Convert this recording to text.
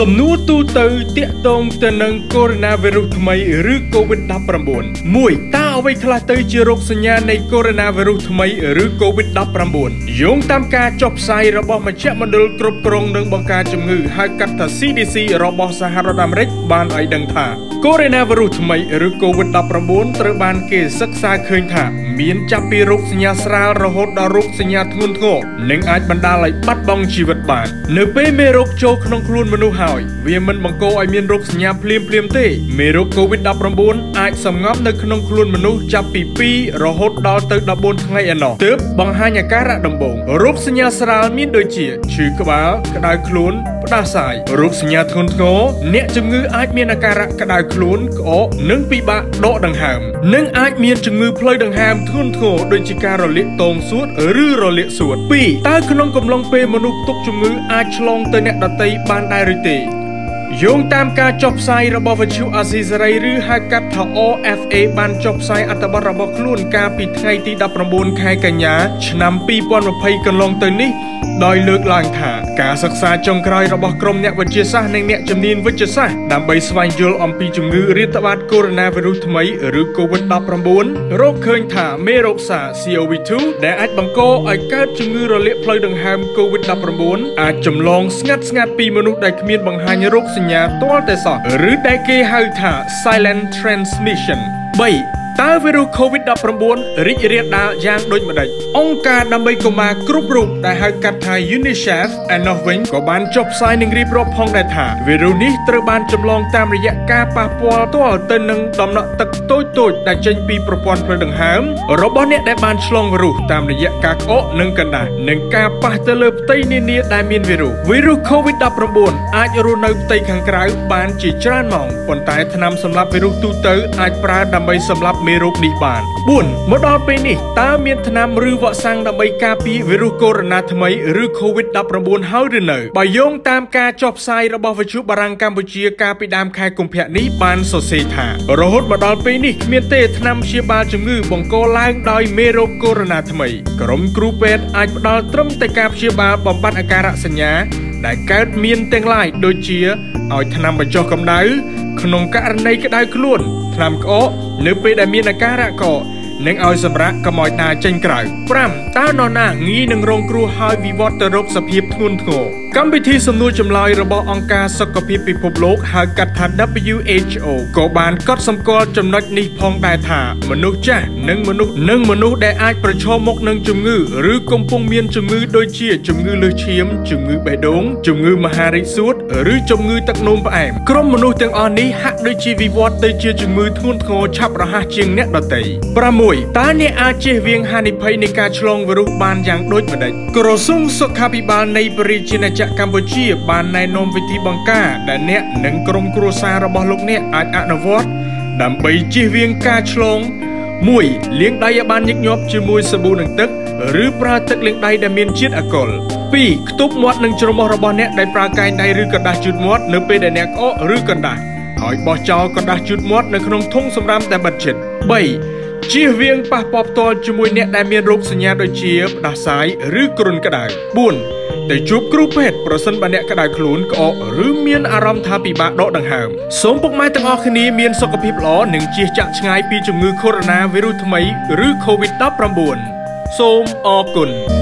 សំណួរទូទៅតាក់ទងទៅនឹងកូវីដ -virus ថ្មីឬ COVID-19 1តើអ្វីខ្លះទៅជារោគសញ្ញានៃកូវីដ -virus ថ្មីឬ COVID-19 យោងតាមការចុះផ្សាយរបស់មជ្ឈមណ្ឌលគ្រប់គ្រងនិងបង្ការជំងឺហៅកាត់ថា CDC របស់សហរដ្ឋអាមេរិកបានឲ្យដឹងថា កូវីដ -virus ថ្មីឬ COVID-19 ត្រូវបានគេសិក្សាឃើញថា មានចាប់ពីរោគសញ្ញាស្រាលរហូតដល់រោគសញ្ញាធ្ងន់ធ្ងរនិងអាចបណ្ដាលឲ្យបាត់បង់ជីវិតបាននៅពេលមេរោគចូលក្នុងខ្លួនមនុស្សហើយវាមិនបង្កឲ្យមានរោគសញ្ញាភ្លាមភ្លាមទេមេរោគ COVID-19 អាចសម្ងប់នៅក្នុងខ្លួនមនុស្សចាប់ពី2រហូតដល់ទៅ14ថ្ងៃឯណោះទើបបង្ហាញអាការៈដំបូងរោគសញ្ញាស្រាលមានដូចជាឈឺក្បាលក្តៅខ្លួន ផ្ដាសាយរោគសញ្ញាធ្ងន់ធ្ងរអ្នកជំងឺអាចមានអាការៈក្តៅខ្លួនក្អកនិងពិបាកដកដង្ហើមនិងអាចមានជំងឺផ្លូវដង្ហើមធ្ងន់ធ្ងរដូចជាការរលាកតងសួតឬរលាកសួត2តើក្នុងកំឡុងពេលមនុស្សទុកជំងឺអាចឆ្លងទៅអ្នកដទៃបានដែរឬទេយោងតាមការចុះផ្សាយរបស់វិទ្យុអាស៊ីសេរីឬហៅកាត់ថា OFA បានចុះផ្សាយអត្ថបទរបស់ខ្លួនកាលពីថ្ងៃទី19ខែកញ្ញាឆ្នាំ2020កន្លងទៅនេះ ដោយលើកឡើងថាការសិក្សាចុងក្រោយរបស់ក្រុមអ្នកវិទ្យាសាស្ត្រនិងអ្នកជំនាញវិទ្យាសាស្ត្រដើម្បីស្វែងយល់អំពីជំងឺរាតត្បាតកូវីដ -virus ថ្មីឬ COVID-19 រកឃើញថាមេរោគសា CoV2 ដែលអាចបង្កឲ្យកើតជំងឺរលាកផ្លូវដង្ហើម COVID-19 អាចចម្លងស្ងាត់ស្ងាត់ពីមនុស្សដែលគ្មានបង្ហាញរោគសញ្ញាទាល់តែសោះឬដែលគេហៅថា silent transmission 3 តើវីរុស COVID-19 រីករាលដាលយ៉ាងដូចម្តេចអង្គការដើម្បីកុមារគ្រប់រូបដែលហៅកាត់ថា UNICEF ឯណោះវិញក៏បានចុះផ្សាយនិងរៀបរាប់ផងដែរថាវីរុសនេះត្រូវបានចម្លងតាមរយៈការប៉ះពាល់ផ្ទាល់ទៅនឹងដំណក់ទឹកតូចតូចដែលចេញពីប្រព័ន្ធភ្លើងដង្ហើមរបស់អ្នកដែលបានឆ្លងវីរុសតាមរយៈការក្អកនិងកណ្ដាស់និងការប៉ះទៅលើផ្ទៃនានាដែលមានវីរុសវីរុស COVID-19 អាចរស់នៅផ្ទៃខាងក្រៅបានជាច្រើនម៉ោងប៉ុន្តែថ្នាំសម្លាប់វីរុសទូទៅអាចប្រើដើម្បីសម្លាប់មេរោគនេះបាន4មកដល់ពេលនេះតើមានថ្នាំឬវ៉ាក់សាំងដើម្បីការពារវីរុសកូវីដ -19 ថ្មីឬ COVID-19 ហើយឬនៅបើយោងតាមការចុះផ្សាយរបស់វិទ្យុបារាំងកម្ពុជាកាលពីដើមខែកុម្ភៈនេះបានសរសេរថារហូតមកដល់ពេលនេះគ្មានទេថ្នាំព្យាបាលជំងឺបង្កឡើងដោយមេរោគកូវីដ -19 ថ្មីក្រុមគ្រូពេទ្យអាចផ្ដល់ត្រឹមតែការព្យាបាលបំបត្តិអាការៈសញ្ញាដែលកើតមានទាំងឡាយដូចជាឲ្យថ្នាំបញ្ចុះកម្ដៅក្នុងករណីក្តៅខ្លួន ថ្នាំក្អកនៅពេលដែលមានអាការៈកកនិងឲ្យសម្រាប់កុំឲ្យតាចេញក្រៅ5តើនរណាងាយនឹងរងគ្រោះហើយវិវត្តទៅរកសភាពធ្ងន់ធ្ងរ កម្មវិធីសំណួរចម្លើយរបស់អង្គការសុខភាពពិភពលោកហៅកាត់ថា WHO ក៏បានកត់សម្គាល់ចំណុចនេះផងដែរថាមនុស្សចាស់និងមនុស្សនិងមនុស្សដែលអាចប្រឈមមុខនឹងជំងឺឬកំពុងមានជំងឺដូចជាជំងឺលើសឈាមជំងឺបេះដូងជំងឺមហារីកសួតឬជំងឺទឹកនោមផ្អែមក្រុមមនុស្សទាំងអស់នេះហាក់ដូចជាវិវត្តទៅជាជំងឺធ្ងន់ធ្ងរឆាប់រហ័សជាងអ្នកដទៃ6តើអ្នកអាចជៀសវាងហានិភ័យនៃការឆ្លងវីរុសបានយ៉ាងដូចម្តេចក្រសួងសុខាភិបាលនៃប្រជាណាចក្កម្ពុជា បានណែនាំវិធីបង្ការដែលអ្នកនិងក្រុមគ្រួសាររបស់លោកអ្នកអាចអនុវត្តដើម្បីជៀសវាងការឆ្លង 1. លាងដៃឲ្យបានញឹកញាប់ជាមួយសាប៊ូនិងទឹកឬប្រើទឹកលាងដៃដែលមានជាតិអាល់កុល 2. ខ្ទប់មាត់និងច្រមុះរបស់អ្នកដែលប្រើកែងដៃឬกระดาษជូតមាត់នៅពេលដែលអ្នកក្អកឬកណ្ដាស់ហើយបោះចោលกระดาษជូតមាត់នៅក្នុងធុងសម្រាមដែលបិទជិត3ជៀសវាងប៉ះពាល់ផ្ទាល់ជាមួយអ្នកដែលមានរោគសញ្ញាដូចជាផ្ដាសាយឬគ្រុនក្តៅ4 ទៅជួបគ្រូពេទ្យប្រសិនបើអ្នកក្តៅខ្លួនក្អកឬមានអារម្មណ៍ថាពិបាកដកដង្ហើមសូមពុកម៉ែទាំងអស់គ្នាមានសុខភាពល្អនិងជៀសចាក់ឆ្ងាយពីជំងឺ Corona វីរុសថ្មីឬ COVID-19 សូមអរគុណ